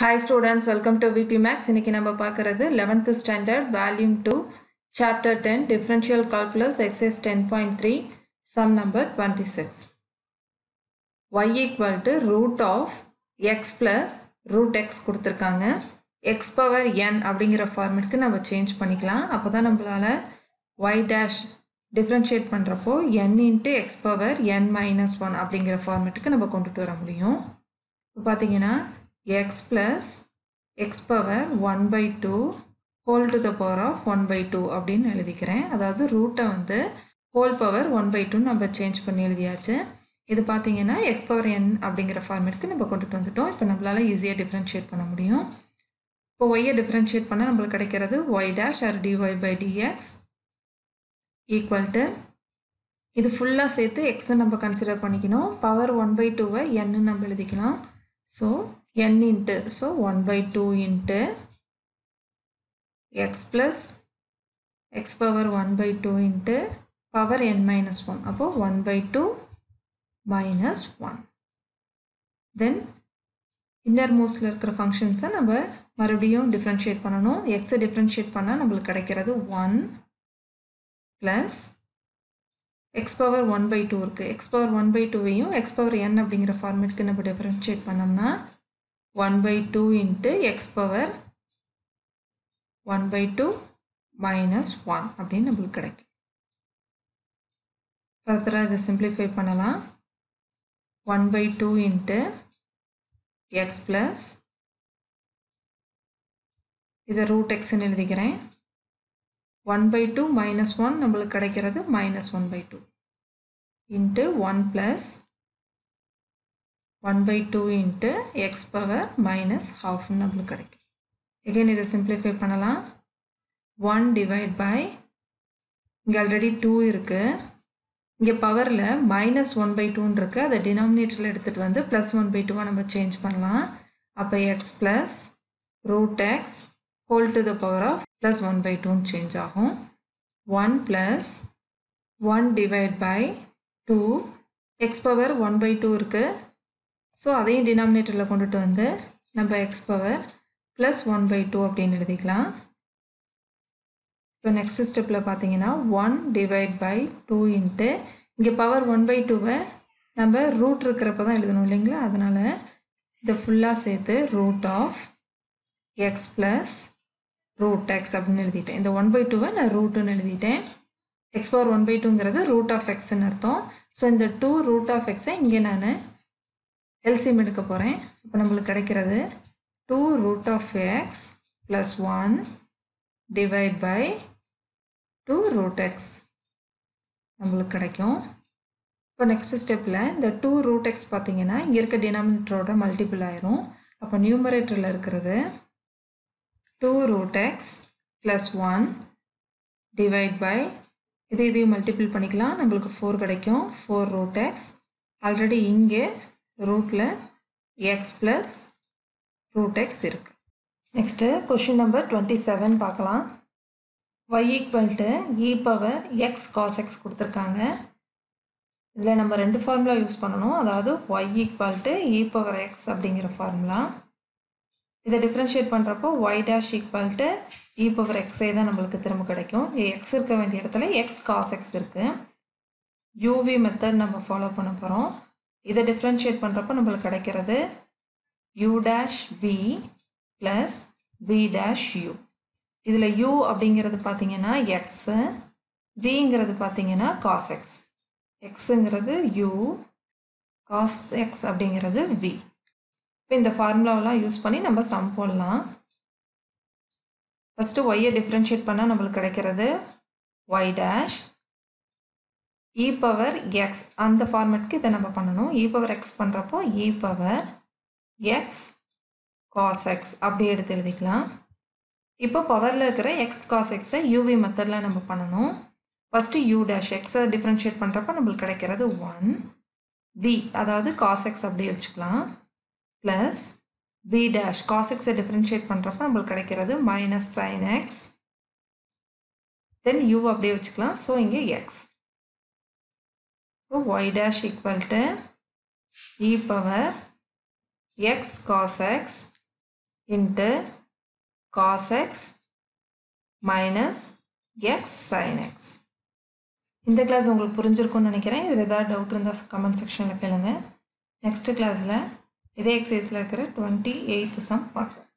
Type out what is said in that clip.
Hi students welcome to VP maths இன்னைக்கு நம்ம பார்க்குறது eleventh standard volume two chapter ten differential calculus exercise ten point three sum number twenty six y equal to root of x plus root x கொடுத்துருக்காங்க. X power n அப்படிங்கிற ஃபார்மெட்க்கு நம்ம change பண்ணிக்கலாம். அப்போ தான் நம்மளால் ஒய் டேஷ் டிஃப்ரென்ஷியேட் பண்ணுறப்போ n into x power n minus one அப்படிங்கிற ஃபார்மெட்டுக்கு நம்ம கொண்டுட்டு வர முடியும். இப்போ பார்த்தீங்கன்னா x plus x power one by two whole to the power of one by two அப்படின்னு எழுதிக்கிறேன். அதாவது ரூட்டை வந்து ஹோல் பவர் ஒன் பை டூன்னு நம்ம சேஞ்ச் பண்ணி எழுதியாச்சு. இது பார்த்தீங்கன்னா எக்ஸ் பவர் என் அப்படிங்கிற ஃபார்மேட்டுக்கு நம்ம கொண்டுட்டு வந்துட்டோம். இப்போ நம்மளால் ஈஸியாக டிஃப்ரென்ஷியேட் பண்ண முடியும். இப்போ ஒய்யை டிஃப்ரென்ஷியேட் பண்ணால் நம்மளுக்கு கிடைக்கிறது y dash or d y by d x equal to இது ஃபுல்லாக சேர்த்து எக்ஸை நம்ம கன்சிடர் பண்ணிக்கணும். பவர் ஒன் பை டூவை என்னு நம்ம எழுதிக்கலாம். So n into so 1 by 2 into x plus x power 1 by 2 into power n minus 1 அப்போ 1 by 2 minus 1 then இன்னர்மோஸ்டில் இருக்கிற ஃபங்க்ஷன்ஸை நம்ம மறுபடியும் டிஃப்ரென்ஷியேட் பண்ணணும். எக்ஸை டிஃப்ரென்ஷியேட் பண்ணால் நம்மளுக்கு கிடைக்கிறது one plus x power one by two இருக்குது எக்ஸ் பவர் ஒன் பை டூவையும் எக்ஸ் பவர் என் அப்படிங்கிற ஃபார்மேட்டுக்கு நம்ம டிஃப்ரென்ஷியேட் பண்ணோம்னா one by two into x power one by two minus one அப்படின்னு நம்மளுக்கு கிடைக்கும். ஃபர்தராக இதை சிம்ப்ளிஃபை பண்ணலாம். One by two into x plus இதை ரூட் எக்ஸ்ன்னு எழுதிக்கிறேன். One by two minus one நம்மளுக்கு கிடைக்கிறது minus one by two into one plus one by two into x power minus ஹாஃப்னு நம்மளுக்கு கிடைக்கும். எகெயின் இதை சிம்ப்ளிஃபை பண்ணலாம். ஒன் டிவைட் பை இங்கே ஆல்ரெடி டூ இருக்குது இங்கே பவரில் மைனஸ் ஒன் பை டூன்னு இருக்குது அதை டினாமினேட்டரில் எடுத்துகிட்டு வந்து ப்ளஸ் ஒன் பை டூவாக நம்ம சேஞ்ச் பண்ணலாம். அப்போ x plus root x whole to the power of plus one by டூன்னு சேஞ்ச் ஆகும். One plus one divide by two x power one by two இருக்குது ஸோ அதையும் டினாமினேட்டரில் கொண்டுட்டு வந்து நம்ம x power plus one by two அப்படின்னு எழுதிக்கலாம். இப்போ நெக்ஸ்ட் ஸ்டெப்பில் பார்த்தீங்கன்னா one divide by two into இங்கே பவர் ஒன் பை டூவை நம்ம ரூட் இருக்கிறப்ப தான் எழுதணும் இல்லைங்களா? அதனால் இதை ஃபுல்லாக சேர்த்து root of x plus root x அப்படின்னு எழுதிட்டேன். இந்த ஒன் பை டூவை நான் ரூட்டுன்னு எழுதிட்டேன். எக்ஸ் பவர் ஒன் பை டூங்கிறது ரூட் ஆஃப் எக்ஸ்ன்னு அர்த்தம். ஸோ இந்த டூ ரூட் ஆஃப் எக்ஸை இங்கே நான் எல்சியம் எடுக்க போகிறேன் இப்போ நம்மளுக்கு கிடைக்கிறது two root of x plus one divide by two root x நம்மளுக்கு கிடைக்கும். இப்போ நெக்ஸ்ட் ஸ்டெப்பில் இந்த டூ ரூட் எக்ஸ் பார்த்தீங்கன்னா இங்கே இருக்க டினாமினேட்டரோட மல்டிபிள் ஆயிரும். அப்போ நியூமரேட்டரில் இருக்கிறது two root x plus one divide by இது இதையும் மல்டிபிள் பண்ணிக்கலாம். நம்மளுக்கு ஃபோர் கிடைக்கும். ஃபோர் ரூட் எக்ஸ் ஆல்ரெடி இங்கே ரூட்டில் எக்ஸ் ப்ளஸ் ரூட் எக்ஸ் இருக்குது next question number twenty seven பார்க்கலாம். Y equal to e e power x cos x கொடுத்துருக்காங்க. இதில் நம்ம ரெண்டு ஃபார்முலா யூஸ் பண்ணணும். அதாவது y equal to e power x அப்படிங்கிற ஃபார்முலா இதை டிஃப்ரென்ஷியேட் பண்ணுறப்போ y dash equal to e power எக்ஸே தான் நம்மளுக்கு திரும்ப கிடைக்கும். இங்கே எக்ஸ் இருக்க வேண்டிய இடத்துல எக்ஸ் காஸ் எக்ஸ் இருக்குது யூவி மெத்தட் நம்ம ஃபாலோ பண்ண போகிறோம் இதை டிஃப்ரென்ஷியேட் பண்ணுறப்போ நம்மளுக்கு கிடைக்கிறது u dash v plus v dash u இதில் யூ அப்படிங்கிறது பார்த்தீங்கன்னா எக்ஸு பிங்கிறது பார்த்தீங்கன்னா காஸ் எக்ஸ் எக்ஸுங்கிறது யூ காஸ் எக்ஸ் அப்படிங்கிறது வி இப்போ இந்த ஃபார்முலாவெலாம் யூஸ் பண்ணி நம்ம சம் போடலாம். ஃபஸ்ட்டு ஒய்யை டிஃப்ரென்ஷியேட் பண்ணால் நம்மளுக்கு கிடைக்கிறது y dash e power x அந்த ஃபார்மேட்க்கு இதை நம்ம பண்ணணும். E இ பவர் எக்ஸ் பண்ணுறப்போ e e power x cos x அப்படி எடுத்து எழுதிக்கலாம். இப்போ பவரில் இருக்கிற எக்ஸ் காஸ் எக்ஸை யூவி மெத்தடில் நம்ம பண்ணணும். ஃபஸ்ட்டு யூ டேஷ் எக்ஸை டிஃப்ரென்ஷியேட் பண்ணுறப்போ நம்மளுக்கு கிடைக்கிறது ஒன் பி அதாவது காஸ் எக்ஸ் அப்படியே வச்சுக்கலாம். ப்ளஸ் பி டேஷ் காஸ் எக்ஸை டிஃப்ரென்ஷியேட் பண்ணுறப்போ நம்மளுக்கு கிடைக்கிறது minus sine x then u அப்படியே வச்சுக்கலாம். ஸோ இங்கே x so y dash equal to e power x cos x into cos x minus x sine x இந்த கிளாஸ் உங்களுக்கு புரிஞ்சிருக்கும்னு நினைக்கிறேன். இதில் ஏதாவது டவுட் இருந்தால் கமெண்ட் செக்ஷனில் கேளுங்கள் நெக்ஸ்ட்டு கிளாஸில் இதே எக்ஸசைஸில் இருக்கிற டுவெண்ட்டி எயித்து சம் பார்க்கலாம்.